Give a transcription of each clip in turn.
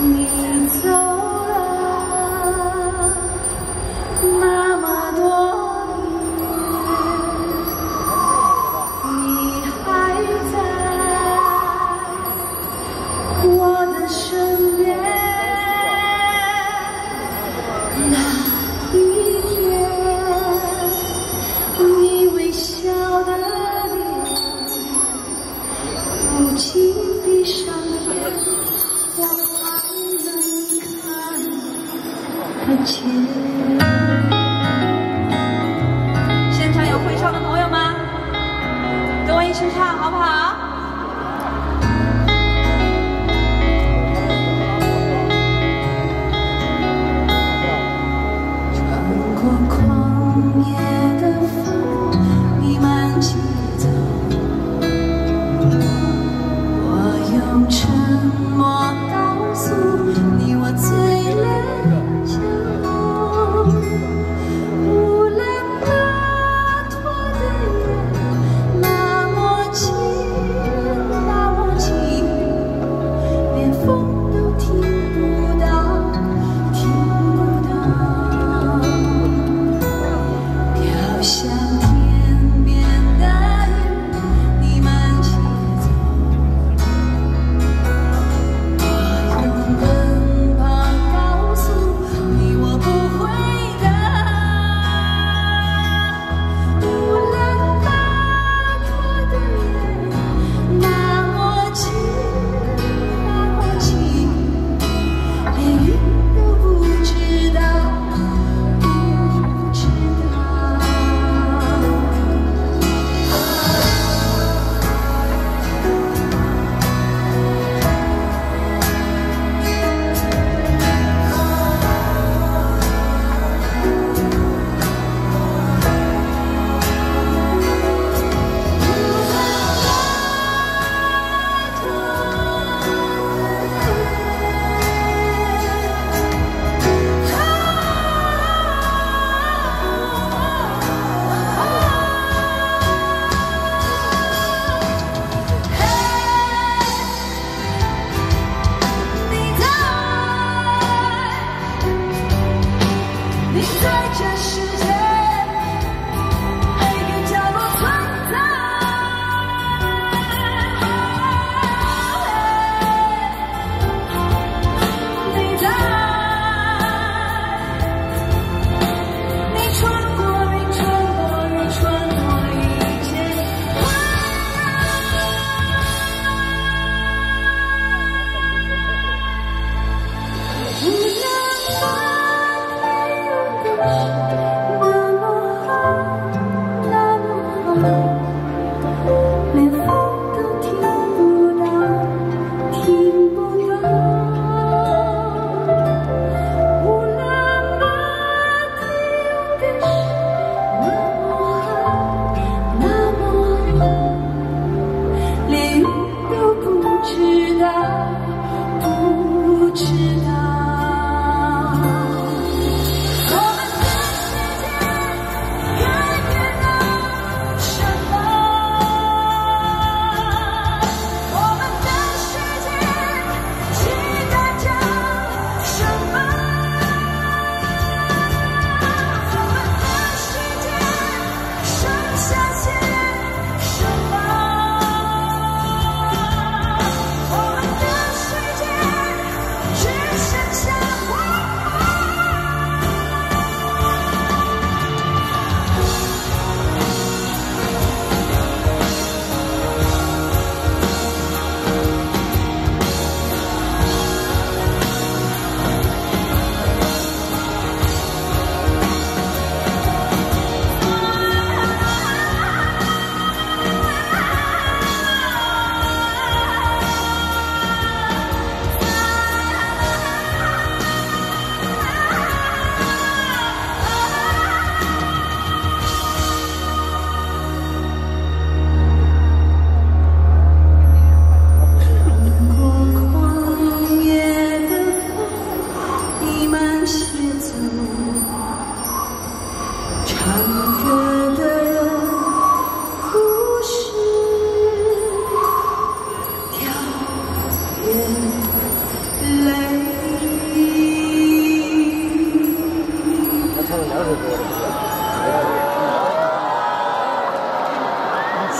你颜。现场有会唱的朋友吗？跟我一起唱好不好？穿过旷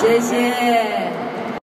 谢谢。